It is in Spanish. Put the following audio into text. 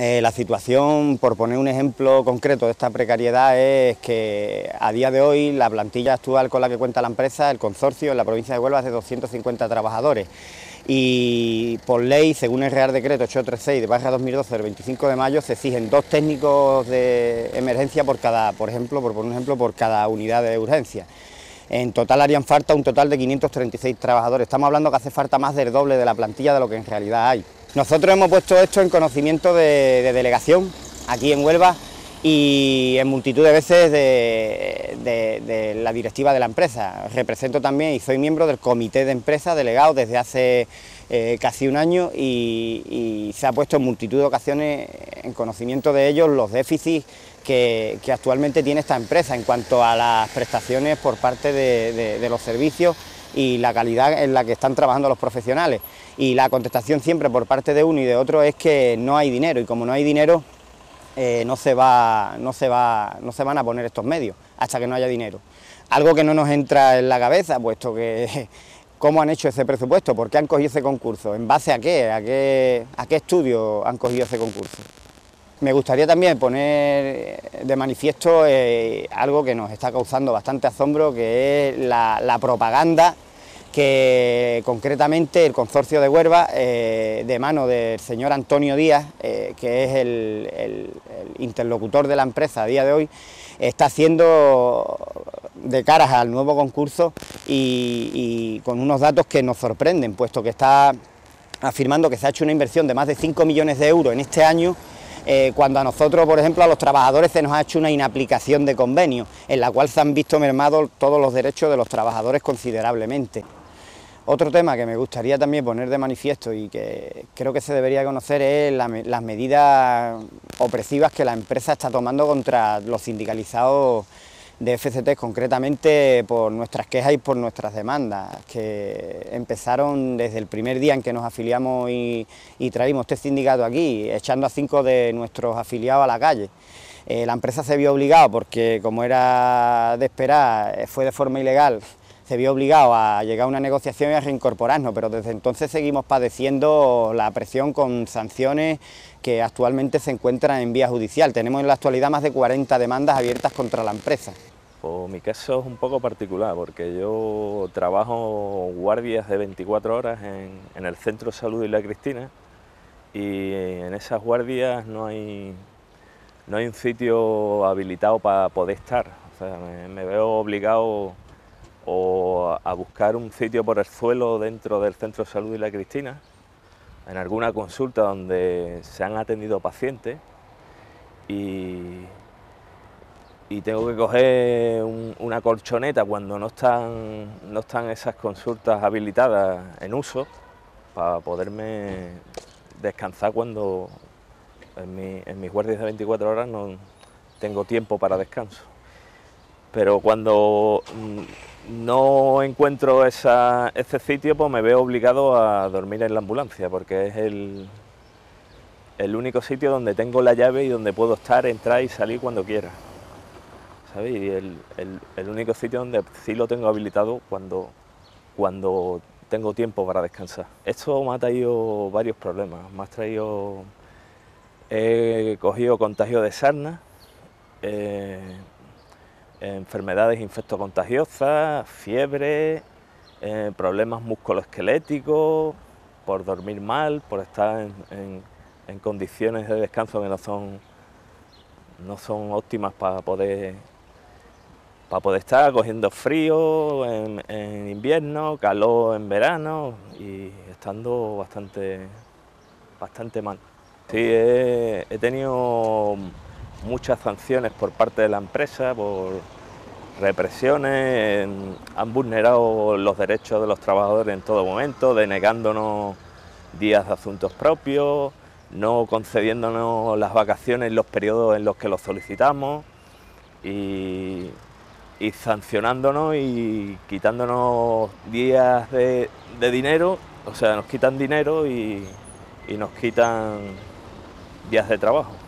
Eh, la situación, por poner un ejemplo concreto de esta precariedad, es que a día de hoy la plantilla actual con la que cuenta la empresa, el consorcio en la provincia de Huelva es de 250 trabajadores y por ley, según el Real Decreto 836 de barra 2012 del 25 de mayo, se exigen dos técnicos de emergencia por cada, por ejemplo, por, un ejemplo, por cada unidad de urgencia. En total harían falta un total de 536 trabajadores. Estamos hablando que hace falta más del doble de la plantilla de lo que en realidad hay. Nosotros hemos puesto esto en conocimiento de, delegación aquí en Huelva y en multitud de veces de, la directiva de la empresa. Represento también y soy miembro del comité de empresa delegado desde hace eh, casi un año y, se ha puesto en multitud de ocasiones en conocimiento de ellos los déficits que, que actualmente tiene esta empresa en cuanto a las prestaciones por parte de los servicios y la calidad en la que están trabajando los profesionales. Y la contestación siempre por parte de uno y de otro es que no hay dinero y como no hay dinero eh, no, se va, no, se va, no se van a poner estos medios hasta que no haya dinero. Algo que no nos entra en la cabeza, puesto que cómo han hecho ese presupuesto, por qué han cogido ese concurso, en base a qué, a qué, a qué estudio han cogido ese concurso. Me gustaría también poner de manifiesto eh, algo que nos está causando bastante asombro, que es la, propaganda que concretamente el consorcio de Huerva, eh, de mano del señor Antonio Díaz, eh, que es el, interlocutor de la empresa a día de hoy, está haciendo de caras al nuevo concurso y con unos datos que nos sorprenden, puesto que está afirmando que se ha hecho una inversión de más de 5 millones de euros en este año eh, cuando a nosotros, por ejemplo, a los trabajadores se nos ha hecho una inaplicación de convenio, en la cual se han visto mermados todos los derechos de los trabajadores considerablemente. Otro tema que me gustaría también poner de manifiesto y que creo que se debería conocer es las medidas opresivas que la empresa está tomando contra los sindicalizados de FCT, concretamente por nuestras quejas y por nuestras demandas, que empezaron desde el primer día en que nos afiliamos y, traímos este sindicato aquí, echando a cinco de nuestros afiliados a la calle. Eh, la empresa se vio obligada, porque como era de esperar, fue de forma ilegal, se vio obligado a llegar a una negociación y a reincorporarnos, pero desde entonces seguimos padeciendo la presión con sanciones que actualmente se encuentran en vía judicial. Tenemos en la actualidad más de 40 demandas abiertas contra la empresa. Pues mi caso es un poco particular porque yo trabajo guardias de 24 horas en, el Centro de Salud de La Cristina y en esas guardias no hay, no hay un sitio habilitado para poder estar. O sea, me veo obligado o a buscar un sitio por el suelo dentro del Centro de Salud de La Cristina, en alguna consulta donde se han atendido pacientes y, tengo que coger una colchoneta cuando no están, no están esas consultas habilitadas en uso para poderme descansar cuando en, en mis guardias de 24 horas no tengo tiempo para descanso. Pero cuando no encuentro ese sitio, pues me veo obligado a dormir en la ambulancia, porque es el, el único sitio donde tengo la llave y donde puedo estar, entrar y salir cuando quiera. ¿Sabes? Y el, único sitio donde sí lo tengo habilitado cuando, cuando tengo tiempo para descansar. Esto me ha traído varios problemas. Me ha traído... He cogido contagio de sarna, eh, enfermedades infectocontagiosas, fiebre, eh, problemas musculoesqueléticos, por dormir mal, por estar en, condiciones de descanso que no son, no son óptimas para poder, para poder estar cogiendo frío en, invierno, calor en verano y estando bastante, bastante mal. Sí, he tenido muchas sanciones por parte de la empresa, por represiones, han vulnerado los derechos de los trabajadores en todo momento, denegándonos días de asuntos propios, no concediéndonos las vacaciones en los periodos en los que los solicitamos y, sancionándonos y quitándonos días de, dinero, o sea, nos quitan dinero y nos quitan días de trabajo.